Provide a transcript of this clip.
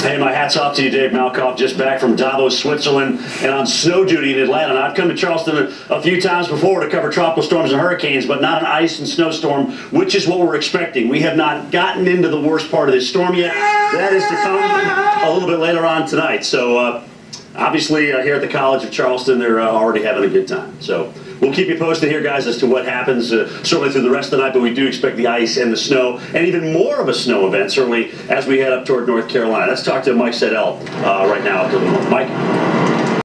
Hey, my hat's off to you, Dave Malkoff, just back from Davos, Switzerland, and on snow duty in Atlanta. Now, I've come to Charleston a, few times before to cover tropical storms and hurricanes, but not an ice and snowstorm, which is what we're expecting. We have not gotten into the worst part of this storm yet. That is to come a little bit later on tonight. So, uh, obviously, uh, here at the College of Charleston, they're uh, already having a good time. So, we'll keep you posted here, guys, as to what happens uh, certainly through the rest of the night. But we do expect the ice and the snow, and even more of a snow event, certainly as we head up toward North Carolina. Let's talk to Mike Seidel uh, right now. Mike.